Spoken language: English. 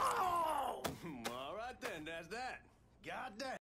All right then, that's that.